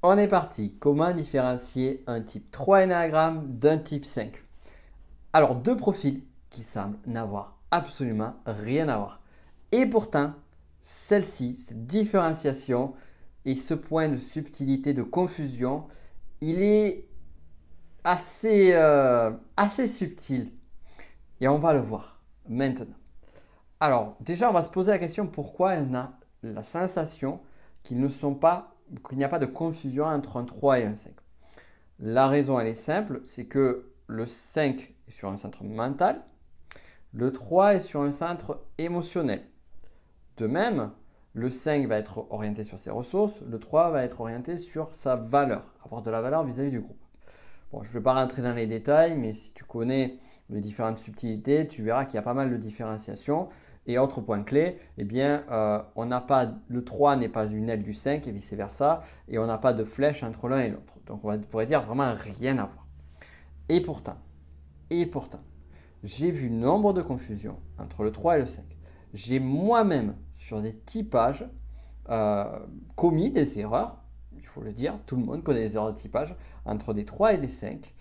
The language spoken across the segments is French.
On est parti. Comment différencier un type 3 Enneagramme d'un type 5 Alors, deux profils qui semblent n'avoir absolument rien à voir. Et pourtant, celle-ci, cette différenciation et ce point de subtilité, de confusion, il est assez, euh, assez subtil. Et on va le voir maintenant. Alors, déjà, on va se poser la question pourquoi on a la sensation qu'ils ne sont pas qu'il n'y a pas de confusion entre un 3 et un 5. La raison, elle est simple, c'est que le 5 est sur un centre mental, le 3 est sur un centre émotionnel. De même, le 5 va être orienté sur ses ressources, le 3 va être orienté sur sa valeur, avoir de la valeur vis-à-vis du groupe. Bon, je ne vais pas rentrer dans les détails, mais si tu connais les différentes subtilités, tu verras qu'il y a pas mal de différenciations. Et autre point clé, eh bien, euh, on n'a pas, le 3 n'est pas une aile du 5 et vice-versa, et on n'a pas de flèche entre l'un et l'autre. Donc on pourrait dire vraiment rien à voir. Et pourtant, et pourtant, j'ai vu nombre de confusions entre le 3 et le 5. J'ai moi-même, sur des typages, euh, commis des erreurs, il faut le dire, tout le monde connaît des erreurs de typage, entre des 3 et des 5.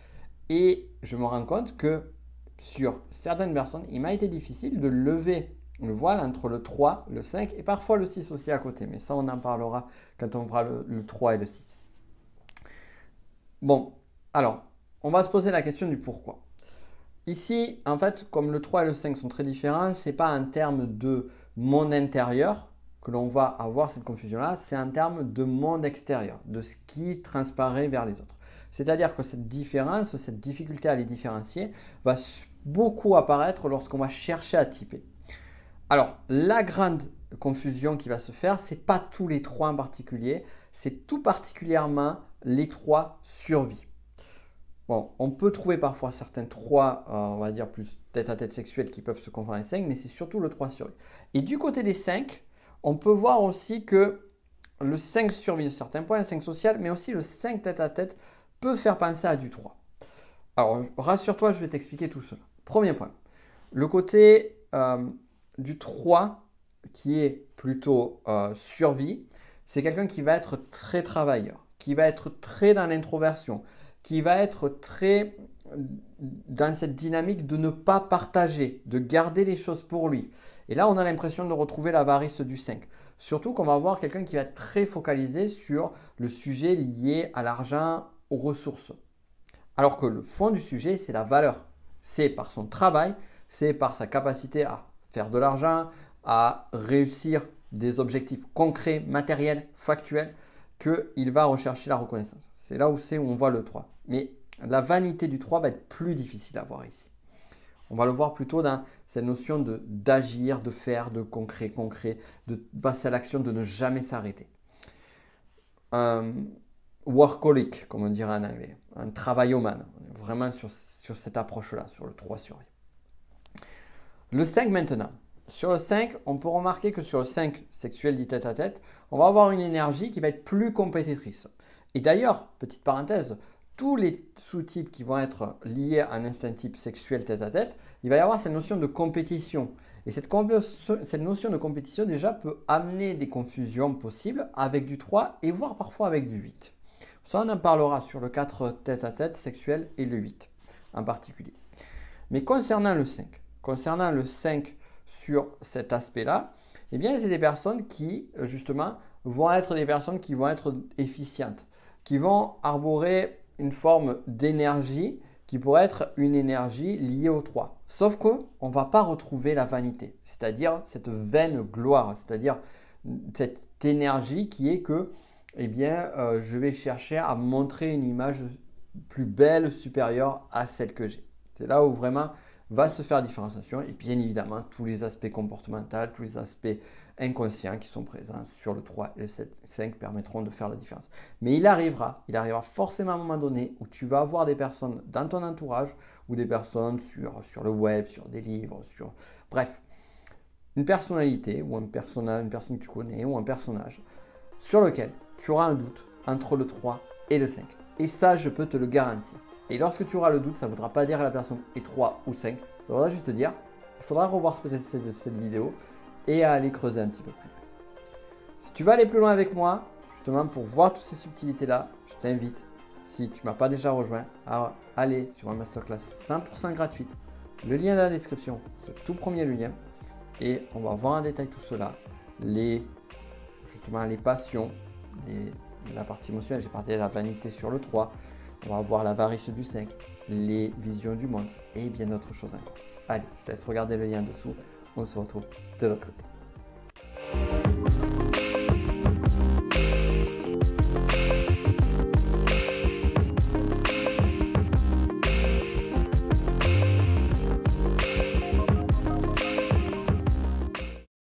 Et je me rends compte que sur certaines personnes, il m'a été difficile de lever le voile entre le 3, le 5 et parfois le 6 aussi à côté. Mais ça, on en parlera quand on fera le, 3 et le 6. Bon, alors, on va se poser la question du pourquoi. Ici, en fait, comme le 3 et le 5 sont très différents, ce n'est pas en termes de monde intérieur que l'on va avoir cette confusion-là, c'est en termes de monde extérieur, de ce qui transparaît vers les autres. C'est-à-dire que cette différence, cette difficulté à les différencier va beaucoup apparaître lorsqu'on va chercher à typer. Alors, la grande confusion qui va se faire, ce n'est pas tous les trois en particulier, c'est tout particulièrement les trois survie. Bon, on peut trouver parfois certains trois, euh, on va dire plus tête-à-tête sexuels qui peuvent se confondre avec 5, mais c'est surtout le 3 survie. Et du côté des 5, on peut voir aussi que le 5 survie à certains points, le 5 social, mais aussi le 5 tête-à-tête peut faire penser à du 3. Alors, rassure-toi, je vais t'expliquer tout cela. Premier point, le côté euh, du 3 qui est plutôt euh, survie, c'est quelqu'un qui va être très travailleur, qui va être très dans l'introversion, qui va être très dans cette dynamique de ne pas partager, de garder les choses pour lui. Et là, on a l'impression de retrouver l'avarice du 5. Surtout qu'on va voir quelqu'un qui va être très focalisé sur le sujet lié à l'argent, aux ressources. Alors que le fond du sujet, c'est la valeur. C'est par son travail, c'est par sa capacité à faire de l'argent, à réussir des objectifs concrets, matériels, factuels, qu'il va rechercher la reconnaissance. C'est là où c'est où on voit le 3. Mais la vanité du 3 va être plus difficile à voir ici. On va le voir plutôt dans cette notion d'agir, de faire, de concret, concret, de passer à l'action, de ne jamais s'arrêter. Un workaholic, comme on dirait en anglais, un travailloman, vraiment sur, sur cette approche-là, sur le 3 survie. Le 5 maintenant. Sur le 5, on peut remarquer que sur le 5 sexuel dit tête à tête, on va avoir une énergie qui va être plus compétitrice. Et d'ailleurs, petite parenthèse, tous les sous-types qui vont être liés à un instinct type sexuel tête à tête, il va y avoir cette notion de compétition. Et cette, notion de compétition déjà peut amener des confusions possibles avec du 3 et voire parfois avec du 8. Ça, on en parlera sur le 4 tête à tête sexuel et le 8 en particulier. Mais concernant le 5, concernant le 5 sur cet aspect-là, eh bien, c'est des personnes qui, justement, vont être des personnes qui vont être efficientes, qui vont arborer une forme d'énergie qui pourrait être une énergie liée au 3. Sauf qu'on ne va pas retrouver la vanité, c'est-à-dire cette vaine gloire, c'est-à-dire cette énergie qui est que, eh bien, euh, je vais chercher à montrer une image plus belle, supérieure à celle que j'ai. C'est là où vraiment va se faire différenciation et bien évidemment tous les aspects comportementaux, tous les aspects inconscients qui sont présents sur le 3 et le 7, 5 permettront de faire la différence. Mais il arrivera, il arrivera forcément à un moment donné où tu vas avoir des personnes dans ton entourage ou des personnes sur, le web, sur des livres, sur bref, une personnalité ou une personne que tu connais ou un personnage sur lequel tu auras un doute entre le 3 et le 5. Et ça, je peux te le garantir. Et lorsque tu auras le doute, ça ne voudra pas dire que la personne est 3 ou 5. Ça voudra juste te dire, il faudra revoir peut-être cette, vidéo et aller creuser un petit peu plus. Si tu veux aller plus loin avec moi, justement pour voir toutes ces subtilités-là, je t'invite, si tu ne m'as pas déjà rejoint, à aller sur ma masterclass 100% gratuite. Le lien dans la description, c'est le tout premier lien. Et on va voir en détail tout cela. Les, justement, les passions, la partie émotionnelle, j'ai parlé de la vanité sur le 3. On va voir l'avarice du 5, les visions du monde et bien d'autres choses encore. Allez, je te laisse regarder le lien dessous. On se retrouve de l'autre côté.